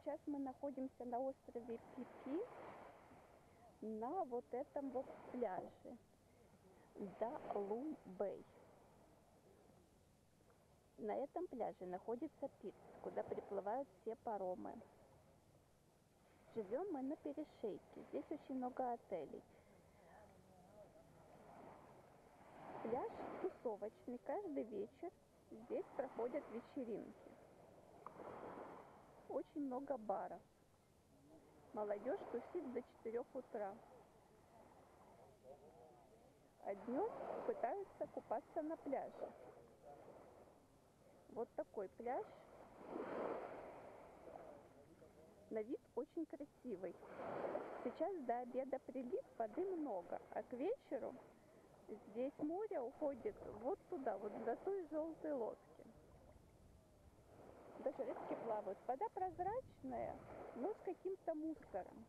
сейчас мы находимся на острове Пипи, на вот этом вот пляже, Далу-Бэй. На этом пляже находится пирс, куда приплывают все паромы. Живем мы на перешейке, здесь очень много отелей. Пляж тусовочный, каждый вечер здесь проходят вечеринки. Очень много баров. Молодежь тусит до 4 утра. А днем пытаются купаться на пляже. Вот такой пляж. На вид очень красивый. Сейчас до обеда прилив, воды много, а к вечеру здесь море уходит вот туда, вот до той желтой лодки. Даже рыбки плавают. Вода прозрачная, но с каким-то мусором.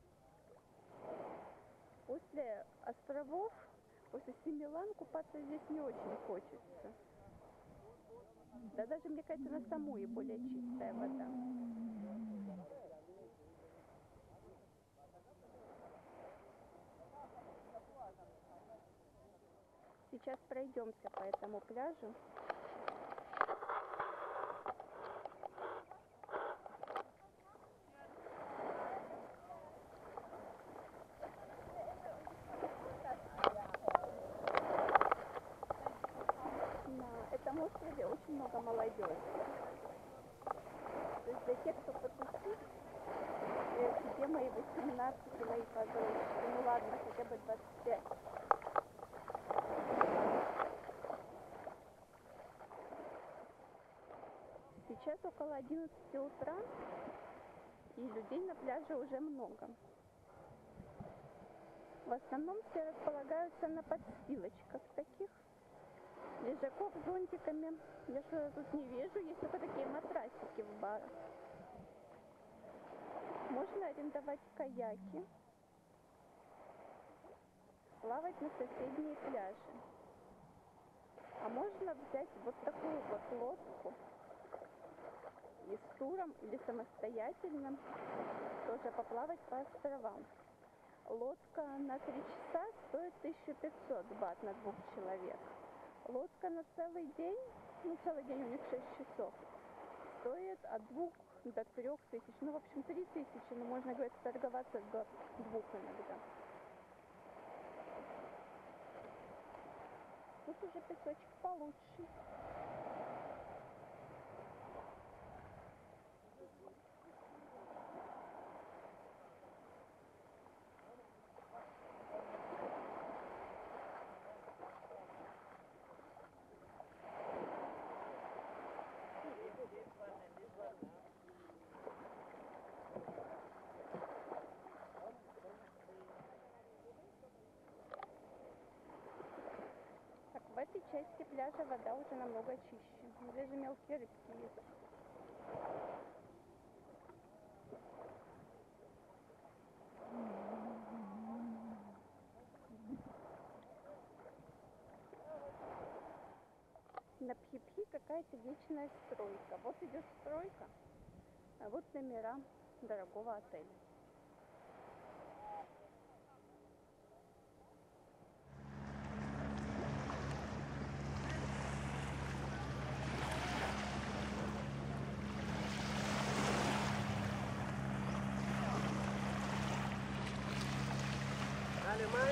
После островов, после Семилан купаться здесь не очень хочется. Да даже, мне кажется, на Самуе более чистая вода. Сейчас пройдемся по этому пляжу. На этом острове очень много молодежи. То есть для тех, кто потусит, э, где мои 18, мои подружки, ну ладно, хотя бы 25. Сейчас около 11 утра, и людей на пляже уже много. В основном все располагаются на подстилочках таких. Лежаков с зонтиками я что тут не вижу, есть только такие матрасики в барах. Можно арендовать каяки, плавать на соседние пляжи. А можно взять вот такую вот лодку и с туром или самостоятельно тоже поплавать по островам. Лодка на три часа стоит 1500 бат на двух человек. Лодка на целый день, ну целый день у них 6 часов, стоит от двух до трех тысяч. Ну, в общем, три тысячи, но можно, говорить, торговаться до двух иногда. Тут уже песочек получше. Части пляжа вода уже намного чище. Даже мелкие рыбки есть. На Пхипхи какая-то вечная стройка. Вот идет стройка, а вот номера дорогого отеля. Alemania.